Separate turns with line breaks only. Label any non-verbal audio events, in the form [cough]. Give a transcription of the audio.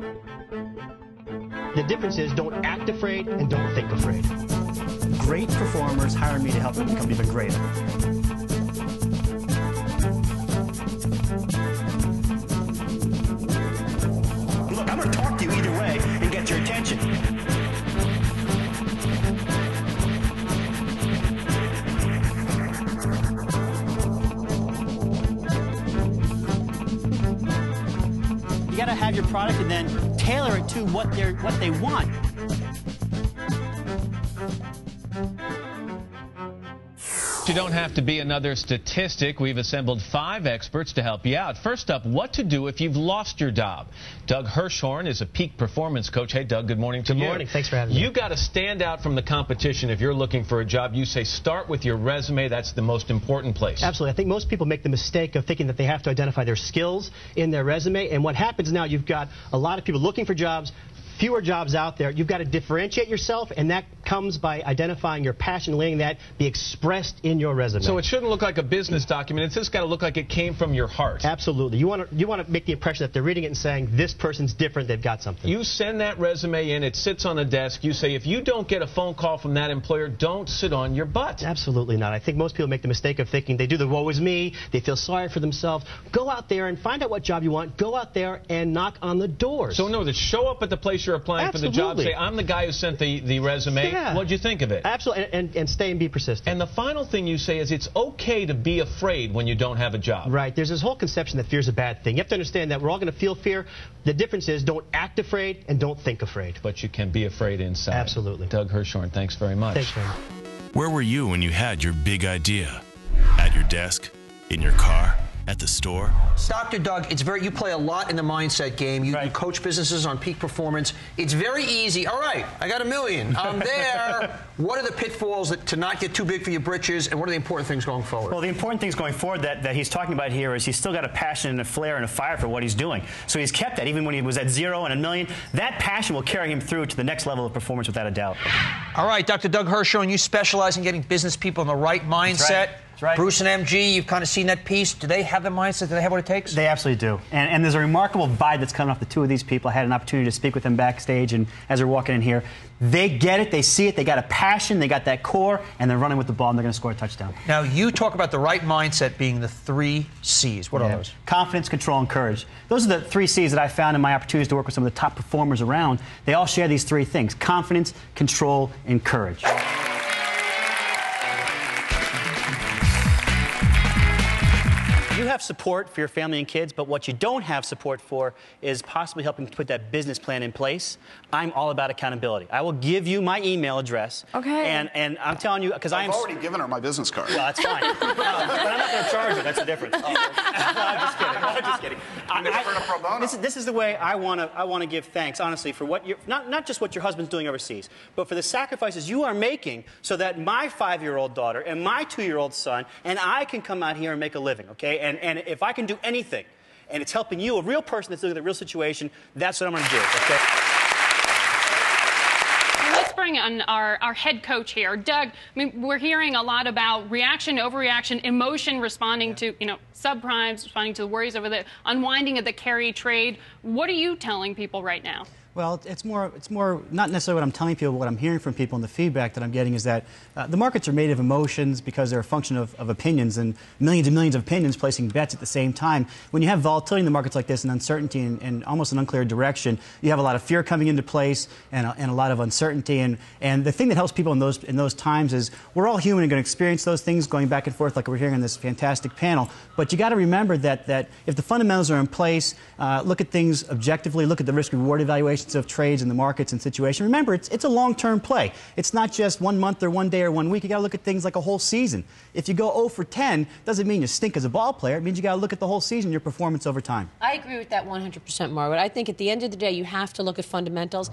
The difference is don't act afraid and don't think afraid.
Great performers hire me to help them become even greater.
Look, I'm going to talk to you either way and get your attention.
Got to have your product and then tailor it to what they what they want.
You don't have to be another statistic. We've assembled five experts to help you out. First up, what to do if you've lost your job. Doug Hirschhorn is a peak performance coach. Hey, Doug, good morning to
Good
you.
morning. Thanks for having me.
You got to stand out from the competition if you're looking for a job. You say start with your resume. That's the most important place.
Absolutely. I think most people make the mistake of thinking that they have to identify their skills in their resume. And what happens now, you've got a lot of people looking for jobs, fewer jobs out there. You've got to differentiate yourself, and that comes by identifying your passion, letting that be expressed in your resume.
So it shouldn't look like a business document. It's just got to look like it came from your heart.
Absolutely. You want to you want to make the impression that they're reading it and saying this person's different. They've got something.
You send that resume in, it sits on a desk. You say, if you don't get a phone call from that employer, don't sit on your butt.
Absolutely not. I think most people make the mistake of thinking they do the woe is me, they feel sorry for themselves. Go out there and find out what job you want. Go out there and knock on the doors.
So, no, that show up at the place you're applying for the job.
Absolutely.
Say, I'm the guy who sent the, the resume.
Yeah.
What'd you think of it?
Absolutely, and, and, and stay and be persistent.
And the final thing you say is it's okay to be afraid when you don't have a job.
Right. There's this whole conception that fear is a bad thing. You have to understand that we're all going to feel fear. The difference is don't act afraid and don't think afraid.
But you can be afraid inside.
Absolutely.
Doug Hirschhorn, thanks very much.
Thanks, man.
Where were you when you had your big idea? At your desk? In your car? At the store?
Dr. Doug, it's very you play a lot in the mindset game. You, you coach businesses on peak performance. It's very easy. All right, I got a million. I'm [laughs] there. what are the pitfalls that, to not get too big for your britches, and what are the important things going forward?
Well, the important things going forward that, that he's talking about here is he's still got a passion and a flair and a fire for what he's doing. So he's kept that even when he was at zero and a million. That passion will carry him through to the next level of performance without a doubt.
All right, Dr. Doug Hirschhorn, you specialize in getting business people in the right mindset.
That's right.
Bruce and MG, you've kind of seen that piece. Do they have the mindset? Do they have what it takes?
They absolutely do. And, and there's a remarkable vibe that's coming off the two of these people. I had an opportunity to speak with them backstage, and as they're walking in here, they get it, they see it, they got a passion, they got that core, and they're running with the ball, and they're going to score a touchdown.
now, you talk about the right mindset being the three C's. What are those?
Confidence, control, and courage. Those are the three C's that I found in my opportunities to work with some of the top performers around. They all share these three things confidence, control, and courage. You have support for your family and kids, but what you don't have support for is possibly helping to put that business plan in place. I'm all about accountability. I will give you my email address.
Okay.
And and I'm telling you because I am.
I've already given her my business card.
Well, that's fine. [laughs] Uh, but I'm not going to charge her. That's the difference. No, [laughs] I'm just kidding. I'm just kidding. I-
Maybe for the pro bono.
this, is, this is the way I want to. I want to give thanks, honestly, for what you're not not just what your husband's doing overseas, but for the sacrifices you are making, so that my five-year-old daughter and my two-year-old son and I can come out here and make a living. Okay, and and if I can do anything, and it's helping you, a real person that's looking at the real situation, that's what I'm going to do. Okay.
Let's bring on our, our head coach here, Doug. I mean, we're hearing a lot about reaction, overreaction, emotion, responding to you know subprimes, responding to the worries over the unwinding of the carry trade. What are you telling people right now?
Well, it's more, it's more not necessarily what I'm telling people, but what I'm hearing from people and the feedback that I'm getting is that uh, the markets are made of emotions because they're a function of, of opinions and millions and millions of opinions placing bets at the same time. When you have volatility in the markets like this and uncertainty and, and almost an unclear direction, you have a lot of fear coming into place and a, and a lot of uncertainty. And, and the thing that helps people in those, in those times is we're all human and going to experience those things going back and forth like we're hearing in this fantastic panel. But you got to remember that, that if the fundamentals are in place, uh, look at things objectively, look at the risk reward evaluations of trades in the markets and situation. Remember, it's, it's a long term play. It's not just one month or one day or one week. You got to look at things like a whole season. If you go 0 for 10, doesn't mean you stink as a ball player. It means you got to look at the whole season, your performance over time.
I agree with that 100%, Margaret. I think at the end of the day, you have to look at fundamentals.